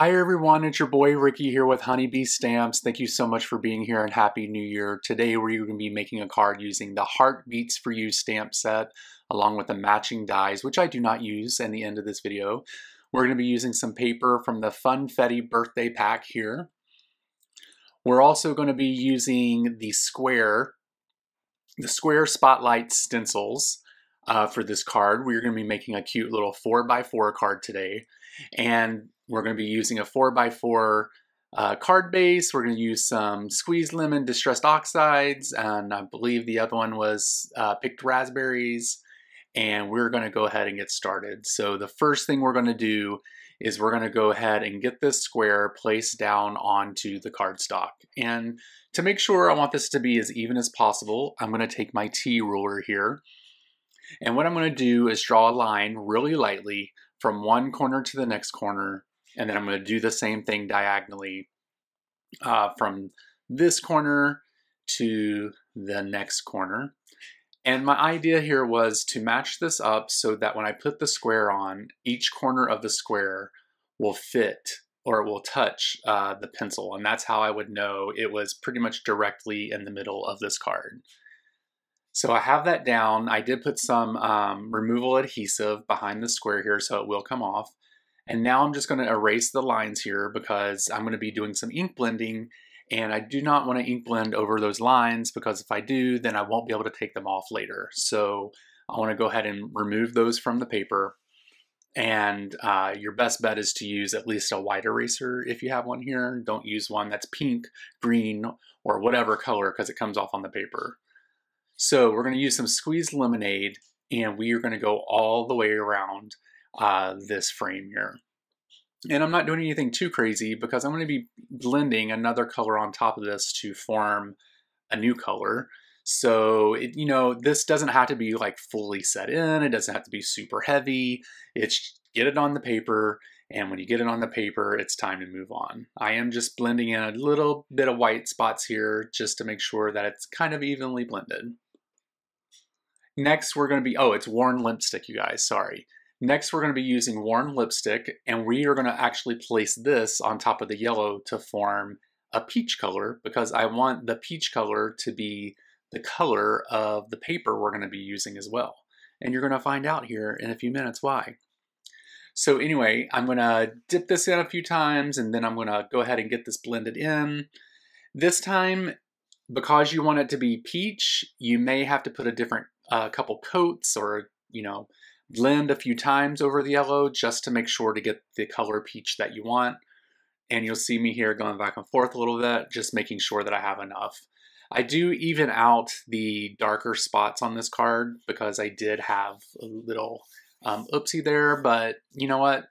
Hi everyone, it's your boy Ricky here with Honeybee Stamps. Thank you so much for being here and Happy New Year. Today we're going to be making a card using the Heart Beets For You stamp set along with the matching dies, which I do not use in the end of this video. We're going to be using some paper from the Funfetti birthday pack here. We're also going to be using the square, the square spotlight stencils uh, for this card. We're going to be making a cute little 4x4 card today. And we're going to be using a 4x4 uh, card base. We're going to use some squeezed lemon distressed oxides, and I believe the other one was uh, picked raspberries. And we're going to go ahead and get started. So the first thing we're going to do is we're going to go ahead and get this square placed down onto the cardstock. And to make sure I want this to be as even as possible, I'm going to take my T ruler here. And what I'm going to do is draw a line really lightly from one corner to the next corner and then I'm going to do the same thing diagonally uh, from this corner to the next corner. And my idea here was to match this up so that when I put the square on, each corner of the square will fit or it will touch uh, the pencil. And that's how I would know it was pretty much directly in the middle of this card. So I have that down. I did put some um, removal adhesive behind the square here so it will come off. And now I'm just going to erase the lines here because I'm going to be doing some ink blending and I do not want to ink blend over those lines because if I do, then I won't be able to take them off later. So I want to go ahead and remove those from the paper. And uh, your best bet is to use at least a white eraser if you have one here. Don't use one that's pink, green, or whatever color because it comes off on the paper. So we're going to use some squeezed lemonade and we are going to go all the way around uh, this frame here. And I'm not doing anything too crazy because I'm going to be blending another color on top of this to form a new color. So, it, you know, this doesn't have to be like fully set in. It doesn't have to be super heavy. It's get it on the paper. And when you get it on the paper, it's time to move on. I am just blending in a little bit of white spots here just to make sure that it's kind of evenly blended. Next, we're going to be, oh, it's worn lipstick, you guys, sorry. Next, we're going to be using worn lipstick, and we are going to actually place this on top of the yellow to form a peach color because I want the peach color to be the color of the paper we're going to be using as well. And you're going to find out here in a few minutes why. So anyway, I'm going to dip this in a few times and then I'm going to go ahead and get this blended in. This time, because you want it to be peach, you may have to put a different uh, couple coats or, you know, blend a few times over the yellow just to make sure to get the color peach that you want. And you'll see me here going back and forth a little bit, just making sure that I have enough. I do even out the darker spots on this card because I did have a little um, oopsie there, but you know what?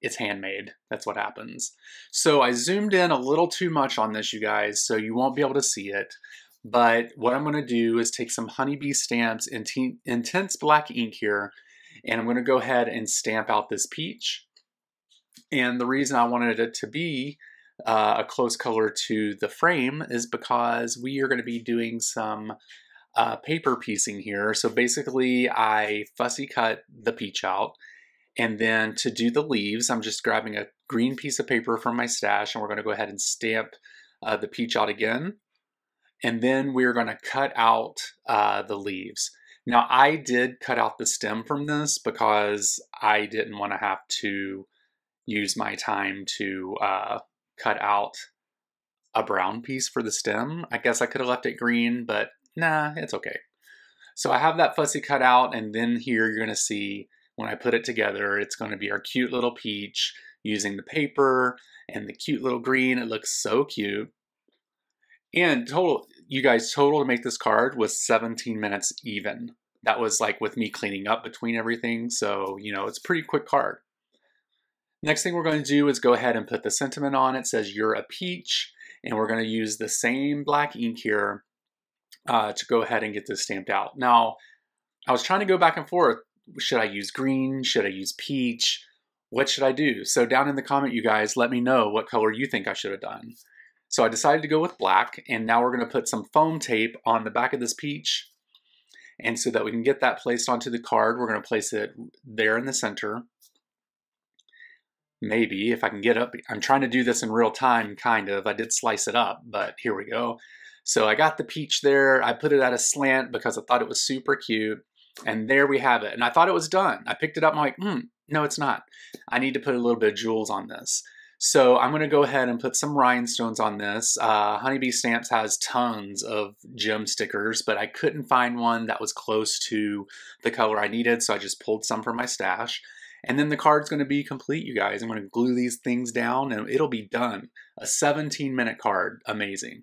It's handmade. That's what happens. So I zoomed in a little too much on this, you guys, so you won't be able to see it. But what I'm going to do is take some honeybee stamps in intense black ink here, and I'm going to go ahead and stamp out this peach. And the reason I wanted it to be uh, a close color to the frame is because we are going to be doing some uh, paper piecing here. So basically I fussy cut the peach out and then to do the leaves, I'm just grabbing a green piece of paper from my stash and we're going to go ahead and stamp uh, the peach out again and then we're going to cut out uh, the leaves. Now I did cut out the stem from this because I didn't want to have to use my time to uh, cut out a brown piece for the stem. I guess I could have left it green, but nah, it's okay. So I have that fussy cut out and then here you're going to see when I put it together, it's going to be our cute little peach using the paper and the cute little green. It looks so cute. And total, you guys, total to make this card was 17 minutes even. That was like with me cleaning up between everything. So, you know, it's pretty quick card. Next thing we're going to do is go ahead and put the sentiment on. It says, you're a peach. And we're going to use the same black ink here uh, to go ahead and get this stamped out. Now, I was trying to go back and forth. Should I use green? Should I use peach? What should I do? So down in the comment, you guys, let me know what color you think I should have done. So I decided to go with black, and now we're going to put some foam tape on the back of this peach. And so that we can get that placed onto the card, we're going to place it there in the center. maybe if I can get up. I'm trying to do this in real time, kind of. I did slice it up, but here we go. So I got the peach there. I put it at a slant because I thought it was super cute. And there we have it. And I thought it was done. I picked it up. I'm like, hmm, no, it's not. I need to put a little bit of jewels on this. So I'm going to go ahead and put some rhinestones on this. Uh, Honeybee Stamps has tons of gem stickers, but I couldn't find one that was close to the color I needed, so I just pulled some from my stash. And then the card's going to be complete, you guys. I'm going to glue these things down and it'll be done. A 17 minute card. Amazing.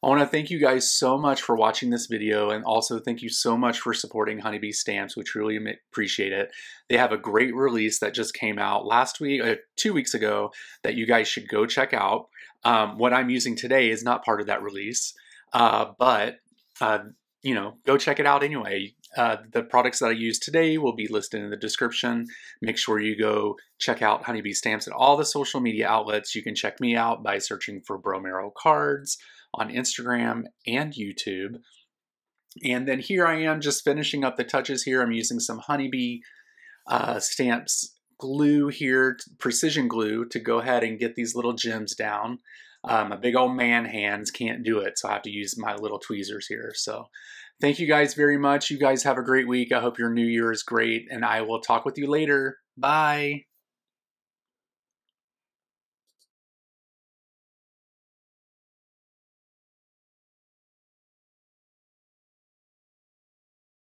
I want to thank you guys so much for watching this video and also thank you so much for supporting Honeybee Stamps. We truly appreciate it. They have a great release that just came out last week, uh, two weeks ago, that you guys should go check out. Um, what I'm using today is not part of that release, uh, but uh, you know, go check it out anyway. Uh, the products that I use today will be listed in the description. Make sure you go check out Honeybee Stamps at all the social media outlets. You can check me out by searching for Bromero Cards on Instagram and YouTube. And then here I am just finishing up the touches here. I'm using some Honeybee uh, Stamps glue here, precision glue, to go ahead and get these little gems down. Um, my big old man hands can't do it, so I have to use my little tweezers here. So thank you guys very much. You guys have a great week. I hope your new year is great, and I will talk with you later. Bye.